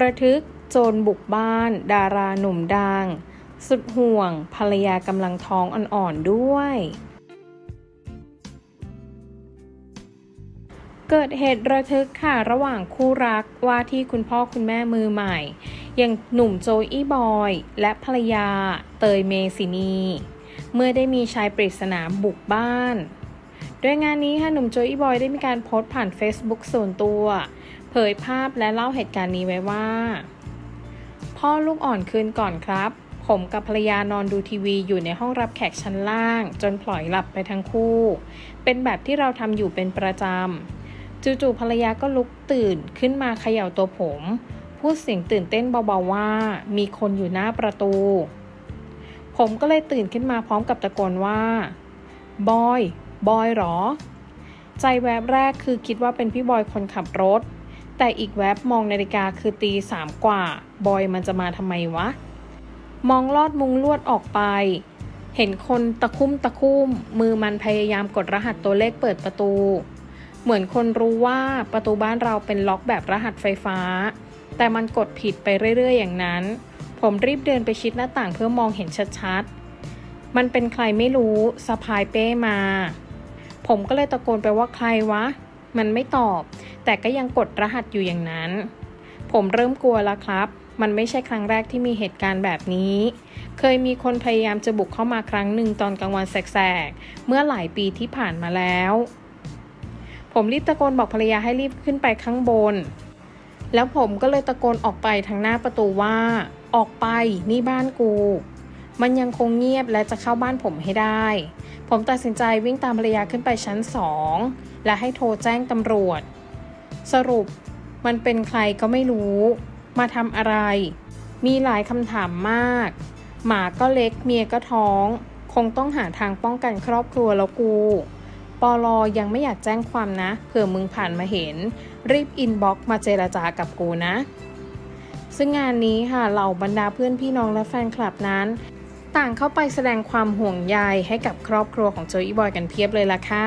ระทึกโจรบุกบ้าน ดาราหนุ่มดัง สุดห่วง ภรรยากำลังท้องอ่อนๆด้วย เกิดเหตุระทึกค่ะระหว่างคู่รักว่าที่คุณพ่อคุณแม่มือใหม่ อย่างหนุ่มโจอี้บอย และภรรยาเตยเมซินี เมื่อได้มีชายปริศนาบุกบ้าน โดยงานนี้ค่ะหนุ่มโจอี้บอยได้มีการโพสต์ผ่าน Facebook ส่วนตัว เผยภาพและเล่าเหตุการณ์นี้ไว้ว่า พ่อลูกอ่อนคืนก่อนครับ ผมกับภรรยานอนดูทีวีอยู่ในห้องรับแขกชั้นล่าง จนพลอยหลับไปทั้งคู่ เป็นแบบที่เราทำอยู่เป็นประจำจู่ๆภรรยาก็ลุกตื่นขึ้นมาเขย่าตัวผม พูดเสียงตื่นเต้นเบาๆว่า มีคนอยู่หน้าประตู ผมก็เลยตื่นขึ้นมาพร้อมกับตะโกนว่าบอย บอยหรอ ใจแวบแรกคือคิดว่าเป็นพี่บอยคนขับรถ แต่อีกแวบมองนาฬิกาคือตีสามกว่า บอยมันจะมาทำไมวะ มองลอดมุงลวดออกไป เห็นคนตะคุ่มตะคุ่ม มือมันพยายามกดรหัสตัวเลขเปิดประตู เหมือนคนรู้ว่าประตูบ้านเราเป็นล็อกแบบรหัสไฟฟ้า แต่มันกดผิดไปเรื่อย ๆ อย่างนั้น ผมรีบเดินไปชิดหน้าต่างเพื่อมองเห็นชัดๆ มันเป็นใครไม่รู้สะพายเป้มา ผมก็เลยตะโกนไปว่าใครวะ มันไม่ตอบ แต่ก็ยังกดรหัสอยู่อย่างนั้น ผมเริ่มกลัวแล้วครับ มันไม่ใช่ครั้งแรกที่มีเหตุการณ์แบบนี้ เคยมีคนพยายามจะบุกเข้ามาครั้งหนึ่งตอนกลางวันแสกๆ เมื่อหลายปีที่ผ่านมาแล้ว ผมรีบตะโกนบอกภรรยาให้รีบขึ้นไปข้างบน แล้วผมก็เลยตะโกนออกไปทางหน้าประตูว่า ออกไปนี่บ้านกู มันยังคงเงียบและจะเข้าบ้านผมให้ได้ ผมตัดสินใจวิ่งตามภรรยาขึ้นไปชั้นสองและให้โทรแจ้งตำรวจ สรุปมันเป็นใครก็ไม่รู้ มาทำอะไร มีหลายคำถามมาก หมาก็เล็กเมียก็ท้อง คงต้องหาทางป้องกันครอบครัวแล้วกูปอลอยังไม่อยากแจ้งความนะ เผื่อมึงผ่านมาเห็น รีบอินบ็อกมาเจราจากับกูนะ ซึ่งงานนี้ค่ะเหล่าบรรดาเพื่อนพี่น้องและแฟนคลับนั้น ต่างเข้าไปแสดงความห่วงใยให้กับครอบครัวของโจอีบอยกันเพียบเลยล่ะค่ะ